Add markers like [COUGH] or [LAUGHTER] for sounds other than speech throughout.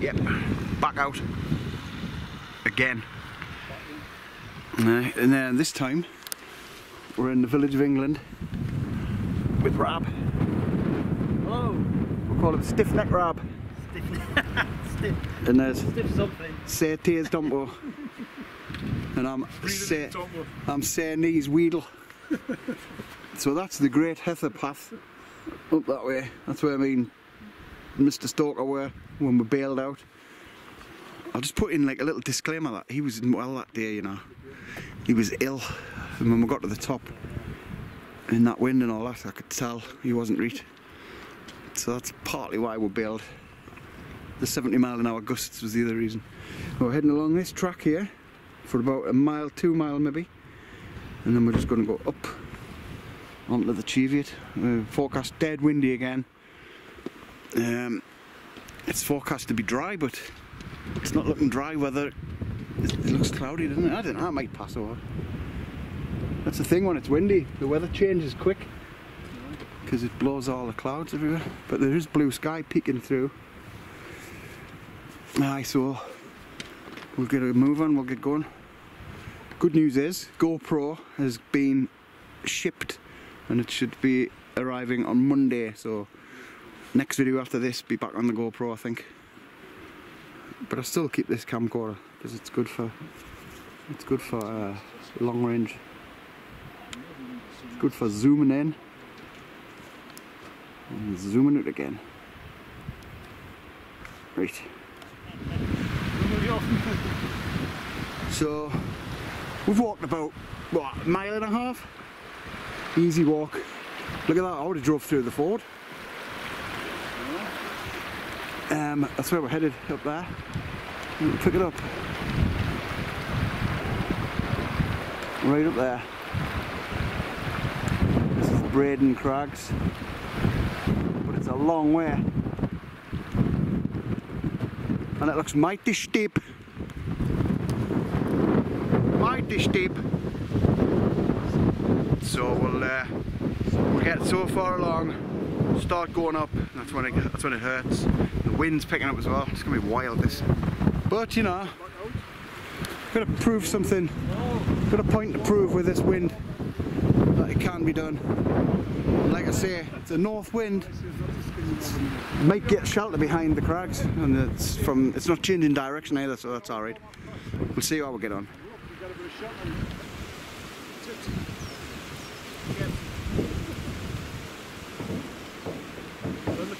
Yep, back out again. Uh, and then this time we're in the village of England with Rab. Hello. We'll call him Stiff Neck Rab. Stiff, And there's stiff something. Say Tears Dumbo. and I'm Say, I'm Say Knees Weedle. so that's the Great Heather Path up that way. That's where I and Mr. Stalker were when we bailed out. I'll just put in like a little disclaimer that he was well that day, you know. He was ill, and when we got to the top, in that wind and all that, I could tell he wasn't right. So that's partly why we bailed. The 70 mile an hour gusts was the other reason. We're heading along this track here for about a mile, two mile maybe, and then we're just going to go up onto the Cheviot. Uh, forecast dead windy again. Um, it's forecast to be dry, but it's not looking dry weather. It, looks cloudy, doesn't it? I don't know, it might pass over. That's the thing when it's windy, the weather changes quick because it blows all the clouds everywhere. But there is blue sky peeking through. Aye, so we'll get a move on, we'll get going. Good news is GoPro has been shipped and it should be arriving on Monday. So next video after this, be back on the GoPro, I think. But I still keep this camcorder because it's good for it's good for uh, long range. It's good for zooming in and zooming out again. Right. So we've walked about what a mile and a half. Easy walk. Look at that, I would have drove through the ford. Um, that's where we're headed up there. Pick it up. Right up there. This is Braydon Crags. But it's a long way. And it looks mighty steep. Mighty steep. So we'll uh, we'll get so far along, start going up. That's when it that's when it hurts. The wind's picking up as well. It's gonna be wild this. But you know, gotta prove something. Got a point to prove with this wind that it can be done. Like I say, it's a north wind. Might get shelter behind the crags, and it's from it's not changing direction either, so that's all right. We'll see how we get on.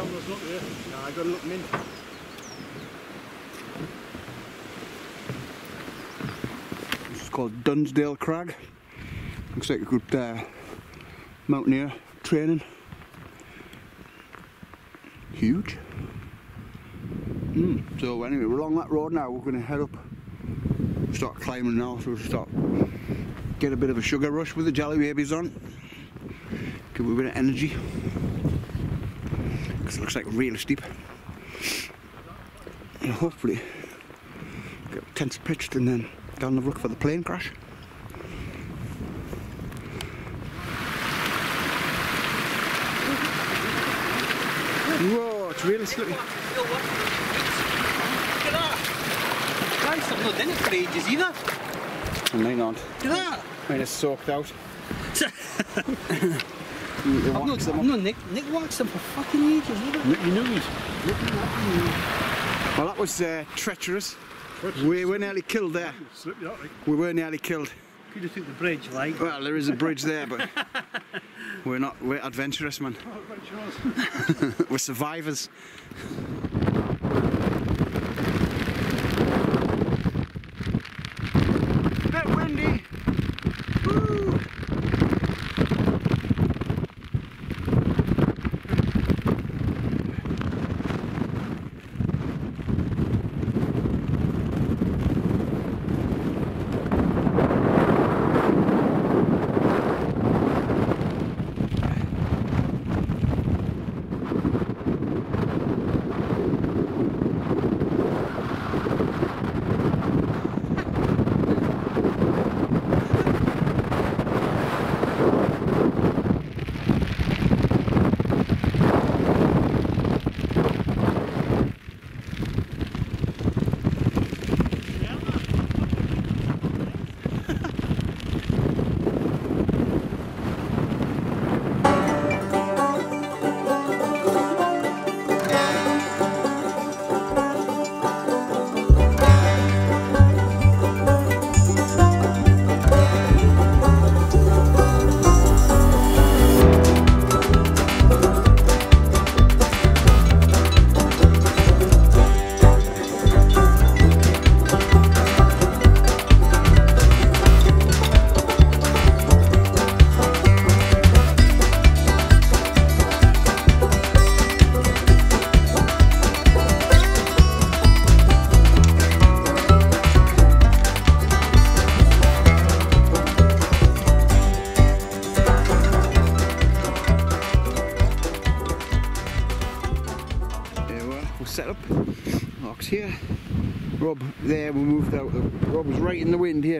Camera's not there. I gotta look mint. This is called Dunsdale Crag. Looks like a good uh, mountaineer training. Huge. Mm. So anyway, we're along that road now. We're going to head up, start climbing now. So we'll start get a bit of a sugar rush with the jelly babies on. Give it a bit of energy. Looks like really steep. And hopefully get tents pitched and then down the look for the plane crash. Whoa, it's really slippery. Look at that. Christ, I've not done it for ages either. I might not. Look at that. I mean, it's soaked out. [LAUGHS] I've not, I've not nick, nick waxed them for fucking ages either. You knew it. Well, that was uh, treacherous. We were nearly killed there. Slip out, like. We were nearly killed. Could have took the bridge, like. Well, there is a bridge there, but [LAUGHS] we're not. We're adventurous, man. Oh, right. [LAUGHS] We're survivors.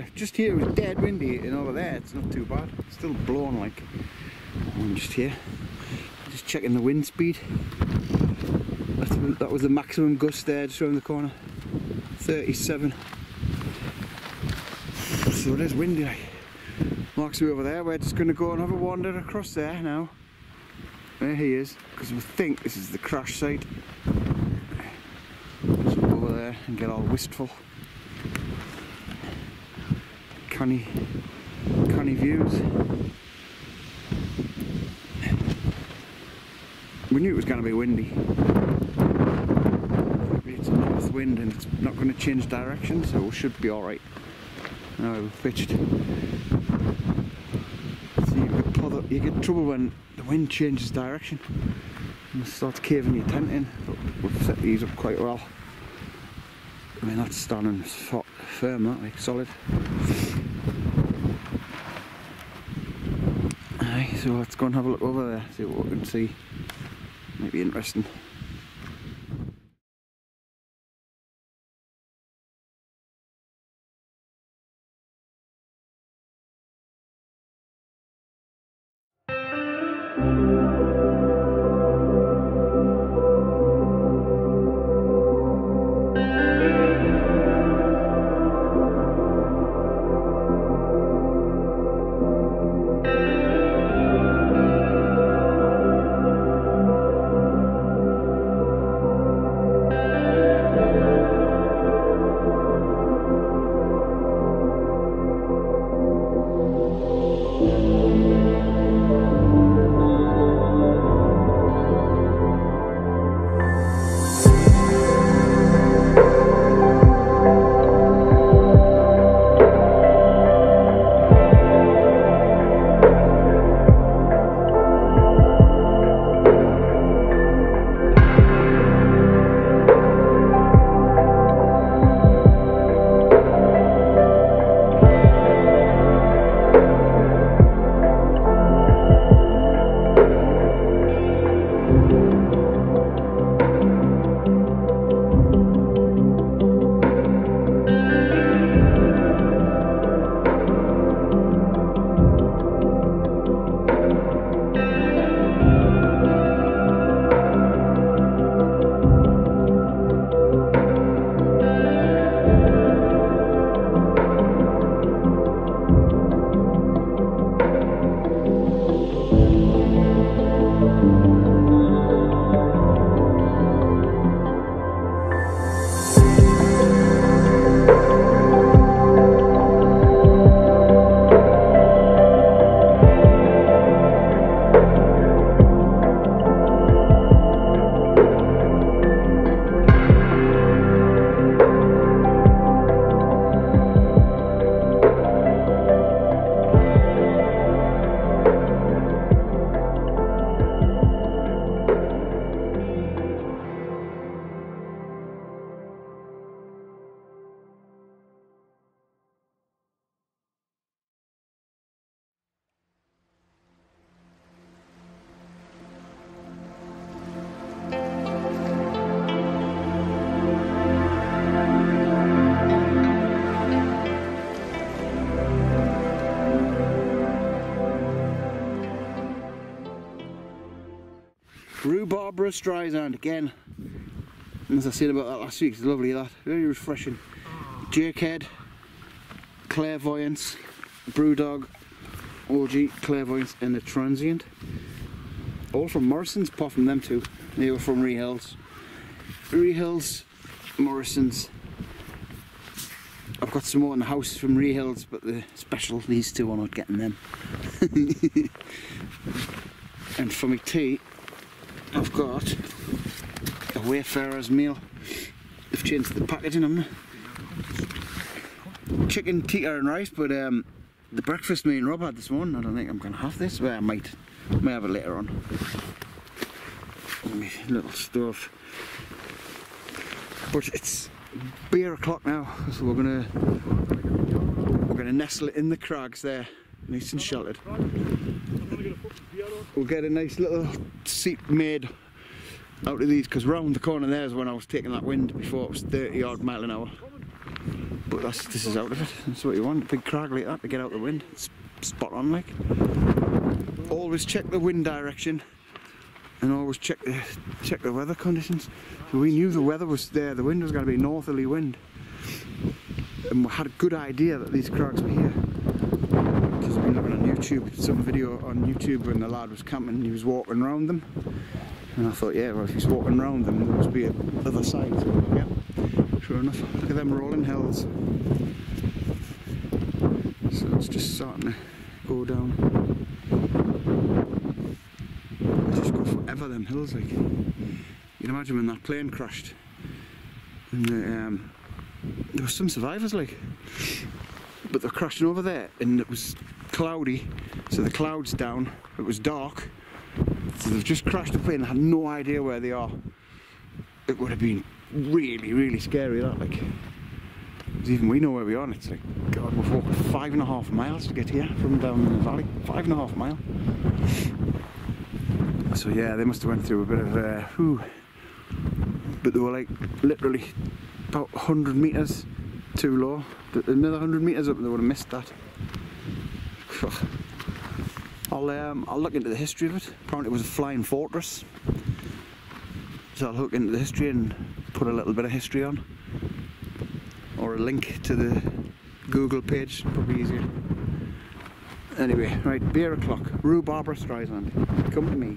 Here. Just here it was dead windy, and over there it's not too bad. It's still blowing like. I'm just here, just checking the wind speed. That's, that was the maximum gust there, just around the corner. 37. So it is windy. Mark's over there. We're just going to go and have a wander across there now. There he is, because we think this is the crash site. So go over there and get all wistful. Canny, canny views. We knew it was going to be windy. It's a north wind and it's not going to change direction, so we should be alright. Now we've pitched. So you get, you get trouble when the wind changes direction and starts caving your tent in. But we've set these up quite well. I mean that's standing firm, that like solid. Aye, so let's go and have a look over there, see what we can see. Might be interesting. Rhubarb Streisand again. And As I said about that last week, it's lovely that. Very refreshing. Jakehead, Clairvoyance, Brewdog, OG, Clairvoyance and the Transient. All from Morrison's, apart from them two. They were from Rehills. Rehills, Morrison's. I've got some more in the house from Rehills, but the special, these two are not getting them. [LAUGHS] and for my tea, I've got a Wayfayrer's meal. They've changed the packaging on Chicken tikka and rice, but um, the breakfast me and Rob had this morning, I don't think I'm going to have this. Well, I might. May have it later on. My little stuff. But it's beer o'clock now, so we're gonna we're gonna nestle it in the crags there, nice and sheltered. We'll get a nice little seat made out of these because round the corner there is when I was taking that wind before it was 30 odd mile an hour. But that's this is out of it. That's what you want. A big crag like that to get out the wind. It's spot on like. Always check the wind direction and always check the check the weather conditions. So we knew the weather was there. The wind was going to be northerly wind, and we had a good idea that these crags were here. Because I've been looking on YouTube, some video on YouTube when the lad was camping. and He was walking around them, and I thought, yeah, well, if he's walking around them, there must be other side. Yeah, sure enough. Look at them rolling hills. So it's just starting to go down. They just go forever them hills like. You can imagine when that plane crashed. And the, um, there were some survivors like. But they're crashing over there and it was cloudy, so the clouds down, it was dark. So they've just crashed the plane, had no idea where they are. It would have been really, really scary that like. even we know where we are and it's like, God, we've walked five and a half miles to get here from down in the valley. Five and a half mile. So yeah, they must have went through a bit of, uh, whew. But they were like literally about 100 metres too low. Another 100 metres up and they would have missed that. I'll, um, I'll look into the history of it. Apparently it was a flying fortress. So I'll look into the history and put a little bit of history on. Or a link to the Google page, probably easier. Anyway, right, beer o'clock. Rue Barbara Streisand. Come to me.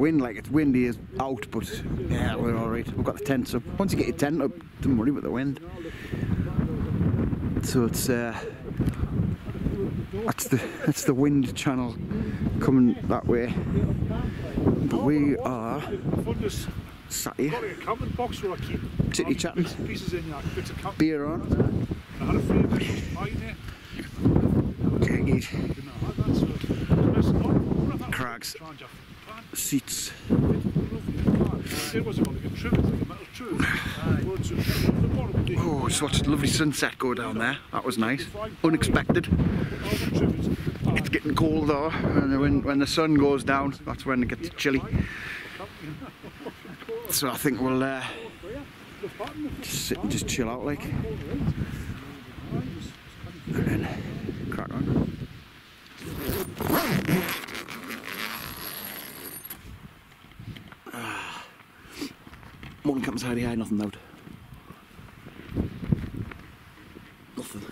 Wind, like it's windy as out, but yeah, we're alright. We've got the tents up. Once you get your tent up, don't worry about the wind. So it's uh, that's the that's the wind channel coming that way. But we are I found this, sat here, like a camping box where I keep Chitty chatting. bits in there, bits of camping. beer on. I a friend that was mine. Okay, good. You know, that's uh, that's not what I thought. Crags. Trying to plan. Seats. It was about like a trivet, like a metal trivet. Well, it's a- the bottom of the- Oh, just watched a lovely sunset go down there. That was nice. Unexpected. all the trivets. It's getting cold though, and when when the sun goes down, that's when it gets chilly. So I think we'll uh, just sit and just chill out like, and then crack on. Ah. Morning comes hidey high, nothing loud. Nothing.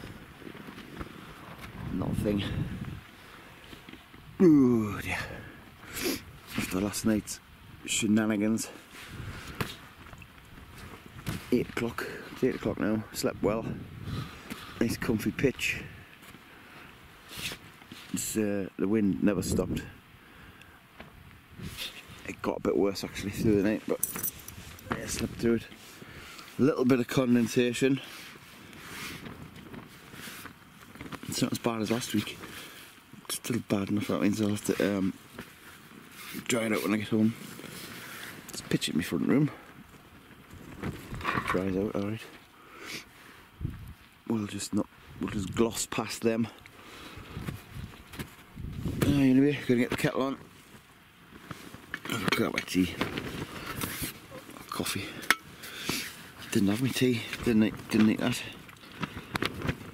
Nothing. Ooh, dear. After last night's shenanigans. Eight o'clock. It's eight o'clock now. Slept well. Nice comfy pitch. Uh, the wind never stopped. It got a bit worse actually through the night, but slept through it. A little bit of condensation. It's not as bad as last week. It's still bad enough. That means I'll have to um, dry it out when I get home. Let's pitch it in my front room. Dries out, alright. We'll just not. We'll just gloss past them. Anyway, gonna get the kettle on. Got my tea. Coffee. Didn't have my tea. Didn't eat, didn't eat that.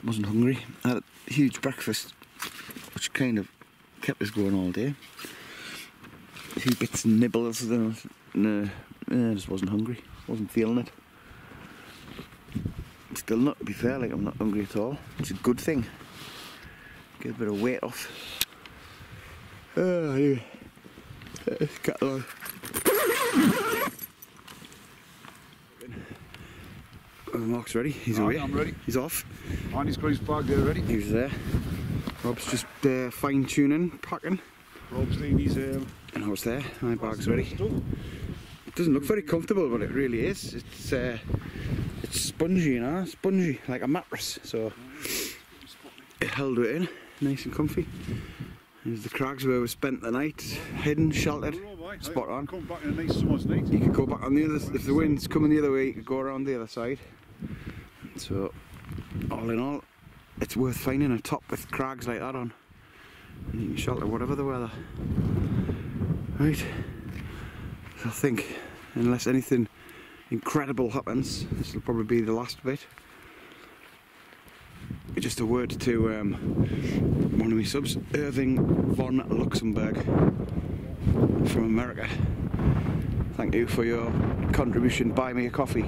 Wasn't hungry. I had a huge breakfast, which kind of kept us going all day. A few bits and nibbles, and no, I just wasn't hungry. Wasn't feeling it. Still not, to be fair, like I'm not hungry at all. It's a good thing. Get a bit of weight off. Ah, oh, anyway. Let's get on. Uh, Mark's ready. He's Right, away. I'm ready. He's off. Andy's got his bag there ready. He was there. Rob's just uh, fine tuning, packing. Rob's doing his um, And I was there. My bag's ready. stuff. It doesn't look very comfortable, but it really is. It's uh, it's spongy, you know, spongy like a mattress. So it held it in, nice and comfy. Here's the crags where we spent the night, hidden, sheltered. Spot on. Come back in a nice summer's night. You could go back on the other, if the wind's coming the other way, you could go around the other side. So, all in all, it's worth finding a top with crags like that on. And you can shelter whatever the weather. Right. So I think, unless anything incredible happens, this will probably be the last bit. Just a word to um, one of my subs, Irving von Luxembourg from America. Thank you for your contribution. Buy me a coffee.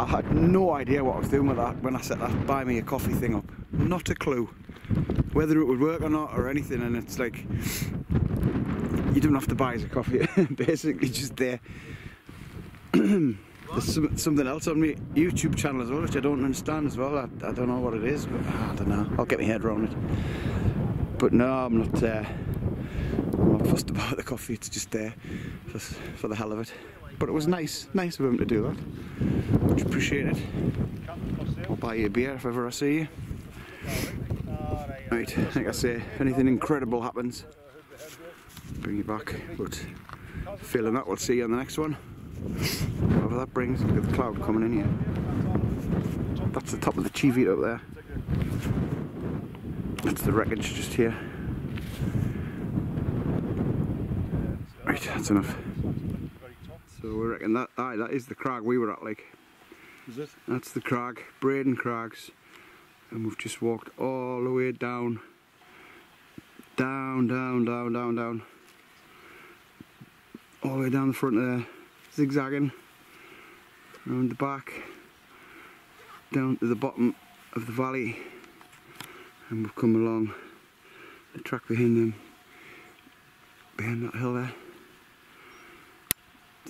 I had no idea what I was doing with that when I set that buy me a coffee thing up. Not a clue whether it would work or not or anything. And it's like you don't have to buy us a coffee. [LAUGHS] Basically, just there. [CLEARS THROAT] There's some, something else on my YouTube channel as well, which I don't understand as well. I, I don't know what it is, but I don't know. I'll get my head around it. But no, I'm not. Uh, I'm not fussed [LAUGHS] about the coffee. It's just there for, for the hell of it. But it was nice, nice of him to do that. Much appreciated. I'll buy you a beer if ever I see you. Right, like I say, if anything incredible happens, bring you back. But feeling that, we'll see you on the next one. Whatever that brings, look at the cloud coming in here. That's the top of the Cheviot up there. That's the wreckage just here. Right, that's enough. So we reckon that, aye, that is the crag we were at, like. Is it? That's the crag, Braydon Crags. And we've just walked all the way down. Down, down, down, down, down. All the way down the front there, zigzagging. Around the back. Down to the bottom of the valley. And we've come along the track behind them. Behind that hill there.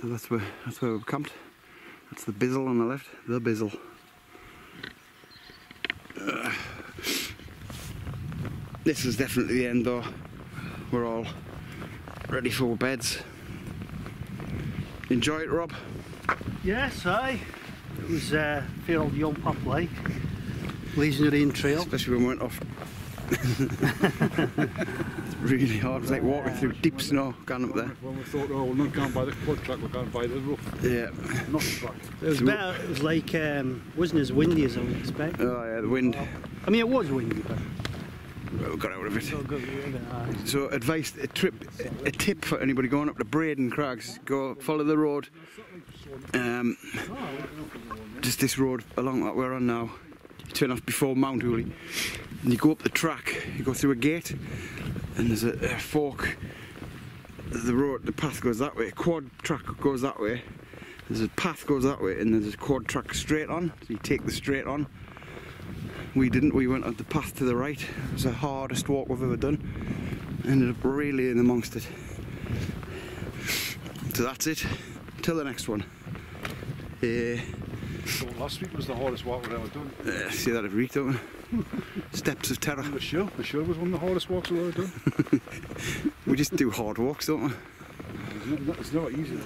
So that's where that's where we've camped. That's the Bizzle on the left, the Bizzle. Uh, [SIGHS] this is definitely the end though. We're all ready for beds. Enjoy it, Rob. Yes, aye. It was uh, old young pup like. Legendary Trail. Especially when we went off. [LAUGHS] it's really hard. It's like walking through deep snow going up there. When we thought, oh, we're not going by the quad track, we're going by the roof, Yeah. not the track. It was better. It was like um, wasn't as windy as I would expect. Oh yeah, the wind. I mean, it was windy, but Well, we got out of it. still good. Aye. So advice, a trip, a tip for anybody going up to Braydon Crags, go follow the road. Um, just this road along that we're on now. You turn off before Mounthooley, and you go up the track. You go through a gate, and there's a, a fork. The road, the path goes that way. Quad track goes that way. There's a path goes that way, and there's a quad track straight on. So you take the straight on. We didn't. We went on the path to the right. It was the hardest walk we've ever done. Ended up really in amongst it. So that's it. Till the next one. Uh, So last week was the hardest walk we've ever done. uh, see that every week, don't we? [LAUGHS] Steps of terror. The show, the show was one of the hardest walks we've ever done. [LAUGHS] We just do hard walks, don't we? It's not, it's not easy.